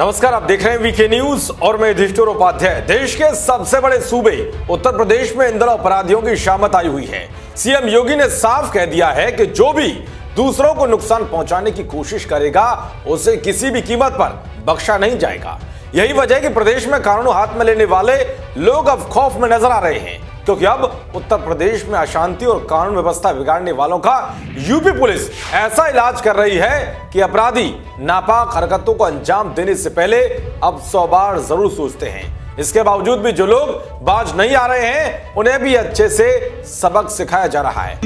नमस्कार, आप देख रहे हैं वीके न्यूज़ और मैं युधिष्ठिर उपाध्याय। देश के सबसे बड़े सूबे, उत्तर प्रदेश में इन दिनों अपराधियों की शामत आई हुई है। सीएम योगी ने साफ़ कह दिया है कि जो भी दूसरों को नुकसान पहुँचाने की कोशिश करेगा, उसे किसी भी कीमत पर बख्शा नहीं जाएगा। यही वजह है कि प्रदेश में कानून हाथ में लेने वाले लोग अब खौफ में नज़र आ रहे हैं। क्योंकि अब उत्तर प्रदेश में अशांति और कानून व्यवस्था बिगाड़ने वालों का यूपी पुलिस ऐसा इलाज कर रही है कि अपराधी नापाक हरकतों को अंजाम देने से पहले अब सौ बार ज़रूर सोचते हैं। इसके बावजूद भी जो लोग बाज नहीं आ रहे हैं उन्हें भी अच्छे से सबक सिखाया जा रहा है।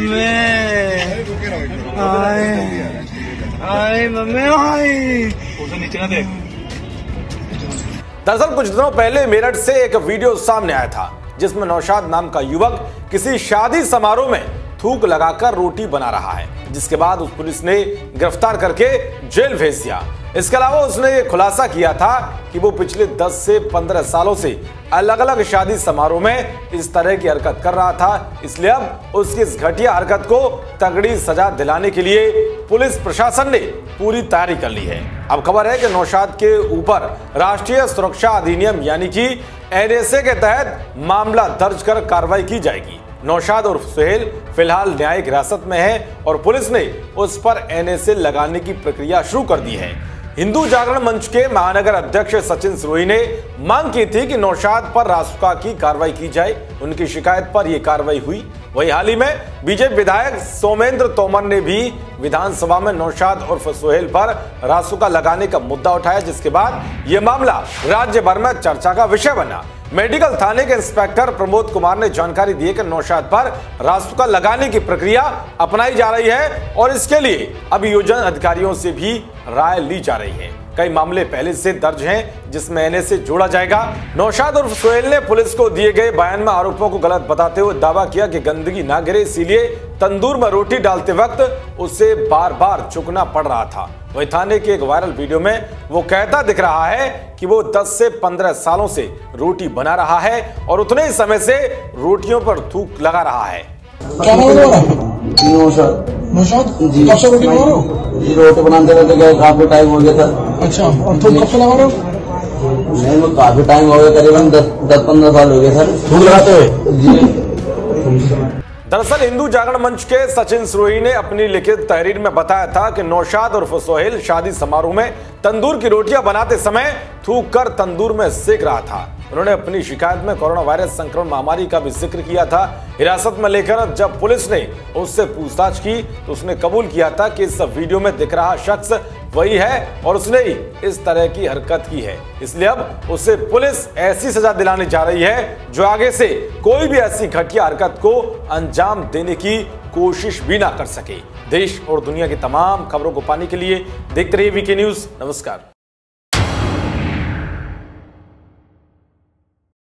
दरअसल कुछ दिनों पहले मेरठ से एक वीडियो सामने आया था। जिसमें नौशाद नाम का युवक किसी शादी समारोह में थूक लगाकर रोटी बना रहा है। जिसके बाद उस पुलिस ने गिरफ़्तार करके जेल भेज दिया। इसके अलावा उसने ये खुलासा किया था कि वो पिछले 10 से 15 सालों से अलग अलग शादी समारोह में इस तरह की हरकत कर रहा था। इसलिए अब उसकी इस घटिया हरकत को तगड़ी सजा दिलाने के लिए पुलिस प्रशासन ने पूरी तैयारी कर ली है। अब खबर है कि नौशाद के ऊपर राष्ट्रीय सुरक्षा अधिनियम यानी कि एनएसए के तहत मामला दर्ज कर कार्रवाई की जाएगी। नौशाद और सुहेल फ़िलहाल न्यायिक हिरासत में है और पुलिस ने उस पर एनएसए लगाने की प्रक्रिया शुरू कर दी है। हिंदू जागरण मंच के महानगर अध्यक्ष सचिन सरोही ने मांग की थी कि नौशाद पर रासुका की कार्रवाई की जाए। उनकी शिकायत पर यह कार्रवाई हुई। वही हाल ही में बीजेपी विधायक सोमेंद्र तोमर ने भी विधानसभा में नौशाद और सोहेल पर रासुका लगाने का मुद्दा उठाया, जिसके बाद यह मामला राज्य भर में चर्चा का विषय बना। मेडिकल थाने के इंस्पेक्टर प्रमोद कुमार ने जानकारी दी कि नौशाद पर रासुका लगाने की प्रक्रिया अपनाई जा रही है और इसके लिए अभियोजन अधिकारियों से भी राय ली जा रही है। कई मामले पहले से दर्ज हैं जिसमें एनएसए जोड़ा जाएगा। नौशाद और सोहेल ने पुलिस को दिए गए बयान में आरोपों को गलत बताते हुए दावा किया कि गंदगी ना गिरे इसीलिए तंदूर में रोटी डालते वक्त उसे बार बार चुकना पड़ रहा था। वही थाने के एक वायरल वीडियो में वो कहता दिख रहा है कि वो 10 से 15 सालों से रोटी बना रहा है और उतने ही समय से रोटियों पर थूक लगा रहा है। क्या नाम है नौशाद जी। कब से रोटी बना रहे हो? जी रोटी बनाते रहते गए काफ़ी टाइम हो गया था। अच्छा और तुम कब से लगा रहे हो नहीं मैं काफ़ी टाइम हो गया करीबन दस दस पंद्रह साल हो गए सर। थूक लगाते हुए जी। दरअसल हिंदू जागरण मंच के सचिन सुरोही ने अपनी लिखित तहरीर में बताया था कि नौशाद और सोहेल शादी समारोह में तंदूर की रोटियाँ बनाते समय थूक कर तंदूर में सेक रहा था। उन्होंने अपनी शिकायत में कोरोना वायरस संक्रमण महामारी का भी ज़िक्र किया था। हिरासत में लेकर जब पुलिस ने उससे पूछताछ की तो उसने कबूल किया था कि इस वीडियो में दिख रहा शख्स वही है और उसने ही इस तरह की हरकत की है। इसलिए अब उसे पुलिस ऐसी सजा दिलाने जा रही है, जो आगे से कोई भी ऐसी घटिया हरकत को अंजाम देने की कोशिश भी ना कर सके। देश और दुनिया की तमाम खबरों को पाने के लिए देखते रहिए वीके न्यूज़। नमस्कार।